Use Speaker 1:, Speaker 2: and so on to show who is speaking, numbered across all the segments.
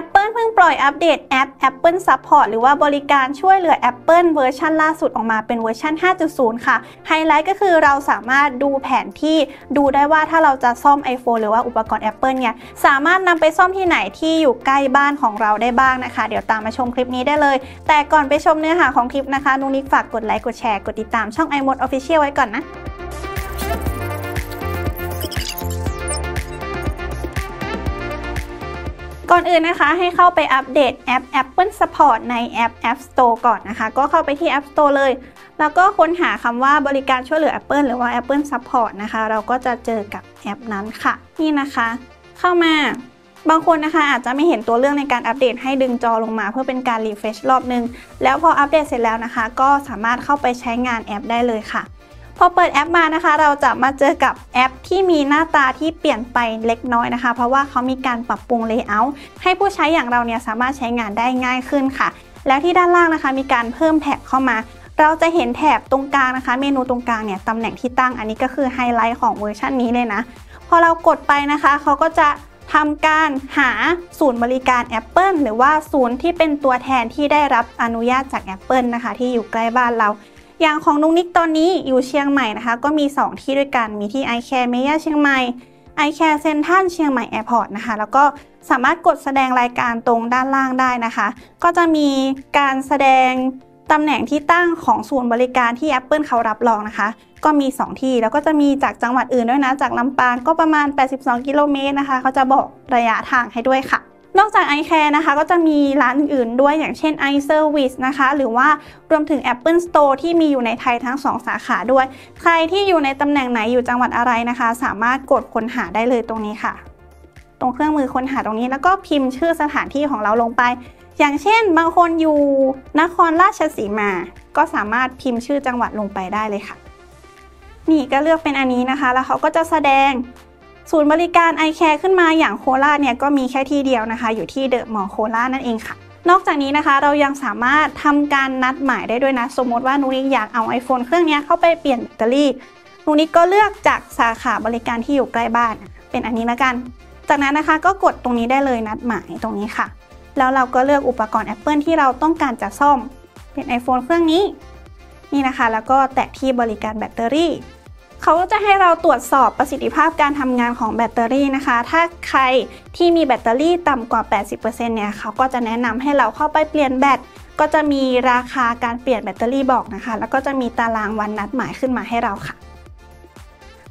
Speaker 1: Apple เพิ่งปล่อยอัปเดตแอป Apple Support หรือว่าบริการช่วยเหลือ Apple เวอร์ชันล่าสุดออกมาเป็นเวอร์ชัน5.0 ค่ะ ไฮไลท์ก็คือเราสามารถดูแผนที่ดูได้ว่าถ้าเราจะซ่อม iPhone หรือว่าอุปกรณ์ Apple เนี่ย สามารถนำไปซ่อมที่ไหนที่อยู่ใกล้บ้านของเราได้บ้างนะคะ เดี๋ยวตามมาชมคลิปนี้ได้เลย แต่ก่อนไปชมเนื้อหาของคลิปนะคะนุงนิกฝากกดไลค์กดแชร์กดติดตามช่อง iMoD Official ไว้ก่อนนะ ก่อนอื่นนะคะให้เข้าไปอัปเดตแอป Apple Support ในแอป App Store ก่อนนะคะ ก็เข้าไปที่ App Store เลย แล้วก็ค้นหาคำว่าบริการช่วยเหลือ Apple หรือว่า Apple Support นะคะ เราก็จะเจอกับแอปนั้นค่ะ นี่นะคะ เข้ามาบางคนนะคะอาจจะไม่เห็นตัวเลือกในการอัปเดตให้ดึงจอลงมา เพื่อเป็นการ refresh รอบนึง แล้วพออัปเดตเสร็จแล้วนะคะ ก็สามารถเข้าไปใช้งานแอปได้เลยค่ะ พอเปิดแอปมานะคะ เราจะมาเจอกับแอปที่มีหน้าตาที่เปลี่ยนไปเล็กน้อยนะคะ เพราะว่าเขามีการปรับปรุง layout ให้ผู้ใช้อย่างเราเนี่ยสามารถใช้งานได้ง่ายขึ้นค่ะ แล้วที่ด้านล่างนะคะ มีการเพิ่มแท็บเข้ามา เราจะเห็นแถบตรงกลางนะคะ เมนูตรงกลางเนี่ยตำแหน่งที่ตั้งอันนี้ก็คือไฮไลท์ของเวอร์ชันนี้เลยนะ พอเรากดไปนะคะเขาก็จะทำการหาศูนย์บริการ Apple หรือว่าศูนย์ที่เป็นตัวแทนที่ได้รับอนุญาตจาก Apple นะคะ ที่อยู่ใกล้บ้านเรา อย่างของนุงนิกตอนนี้อยู่เชียงใหม่นะคะ ก็มี 2 ที่ด้วยกันมีที่ i c a r e เมย่าเชียงใหม่ i c a r e เซนทันเชียงใหม่แอร์พอร์ตนะคะ แล้วก็สามารถกดแสดงรายการตรงด้านล่างได้นะคะ ก็จะมีการแสดงตำแหน่งที่ตั้งของศูนย์บริการที่ Apple เขารับรองนะคะ ก็มี 2 ที่แล้วก็จะมีจากจังหวัดอื่นด้วยนะ จากลำปางก็ประมาณ 82 กิโลเมตรนะคะ เขาจะบอกระยะทางให้ด้วยค่ะ นอกจาก iCare นะคะก็จะมีร้านอื่นๆด้วยอย่างเช่น iService นะคะ หรือว่ารวมถึง Apple Store ที่มีอยู่ในไทยทั้ง 2 สาขาด้วย ใครที่อยู่ในตำแหน่งไหนอยู่จังหวัดอะไรนะคะ สามารถกดค้นหาได้เลยตรงนี้ค่ะ ตรงเครื่องมือค้นหาตรงนี้ แล้วก็พิมพ์ชื่อสถานที่ของเราลงไป อย่างเช่น บางคนอยู่นครราชสีมา ก็สามารถพิมพ์ชื่อจังหวัดลงไปได้เลยค่ะ นี่ก็เลือกเป็นอันนี้นะคะ แล้วเขาก็จะแสดง ศูนย์บริการ i c a r e ขึ้นมาอย่างโคราชเนี่ยก็มีแค่ที่เดียวนะคะ อยู่ที่เดอะมอลโคราชนั่นเองค่ะ นอกจากนี้นะคะเรายังสามารถทำการนัดหมายได้ด้วยนะ สมมติว่านุนิกอยากเอา iPhone เครื่องนี้เข้าไปเปลี่ยนแบตเตอรี่นุนิกก็เลือกจากสาขาบริการที่อยู่ใกล้บ้าน เป็นอันนี้ละกัน จากนั้นนะคะก็กดตรงนี้ได้เลยนัดหมายตรงนี้ค่ะ แล้วเราก็เลือกอุปกรณ์ Apple ที่เราต้องการจะซ่อม เป็น iPhone เครื่องนี้ นี่นะคะ แล้วก็แตะที่บริการแบตเตอรี่ เขาก็จะให้เราตรวจสอบประสิทธิภาพการทำงานของแบตเตอรี่นะคะ ถ้าใครที่มีแบตเตอรี่ต่ำกว่า 80%เนี่ยเขาก็จะแนะนำให้เราเข้าไปเปลี่ยนแบตก็จะมีราคาการเปลี่ยนแบตเตอรี่บอกนะคะ แล้วก็จะมีตารางวันนัดหมายขึ้นมาให้เราค่ะ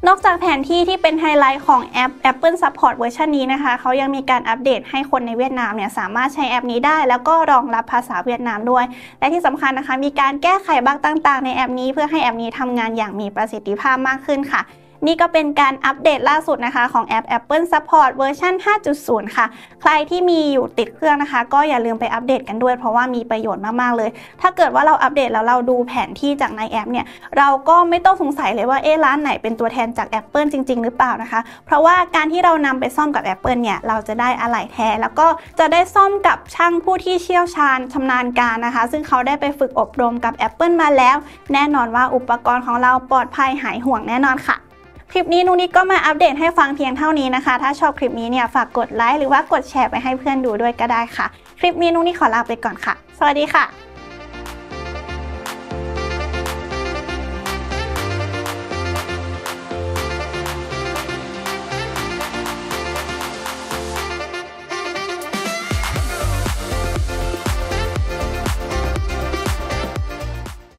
Speaker 1: นอกจากแผนที่ที่เป็นไฮไลท์ของแอป Apple Support เวอร์ชันนี้นะคะ เขายังมีการอัปเดตให้คนในเวียดนามเนี่ยสามารถใช้แอปนี้ได้ แล้วก็รองรับภาษาเวียดนามด้วย และที่สำคัญนะคะ มีการแก้ไขบั๊กต่าง ๆ ในแอปนี้เพื่อให้แอปนี้ทำงานอย่างมีประสิทธิภาพมากขึ้นค่ะ นี่ก็เป็นการอัปเดตล่าสุดนะคะของแอป Apple Support เวอร์ชัน5.0 ค่ะ ใครที่มีอยู่ติดเครื่องนะคะ ก็อย่าลืมไปอัปเดตกันด้วย เพราะว่ามีประโยชน์มากๆเลย ถ้าเกิดว่าเราอัปเดตแล้วเราดูแผนที่จากในแอปเนี่ย เราก็ไม่ต้องสงสัยเลยว่าเอ๊ร้านไหนเป็นตัวแทนจาก Apple จริง ๆ หรือเปล่านะคะ เพราะว่าการที่เรานำไปซ่อมกับ Apple เนี่ยเราจะได้อะไหล่แท้ แล้วก็จะได้ซ่อมกับช่างผู้ที่เชี่ยวชาญชำนาญการนะคะ ซึ่งเขาได้ไปฝึกอบรมกับ Apple มาแล้ว แน่นอนว่าอุปกรณ์ของเราปลอดภัยหายห่วงแน่นอนค่ะ คลิปนี้นุนิกก็มาอัปเดตให้ฟังเพียงเท่านี้นะคะ ถ้าชอบคลิปนี้เนี่ยฝากกดไลค์หรือว่ากดแชร์ไปให้เพื่อนดูด้วยก็ได้ค่ะ คลิปนี้นุนิกขอลาไปก่อนค่ะ สวัสดีค่ะ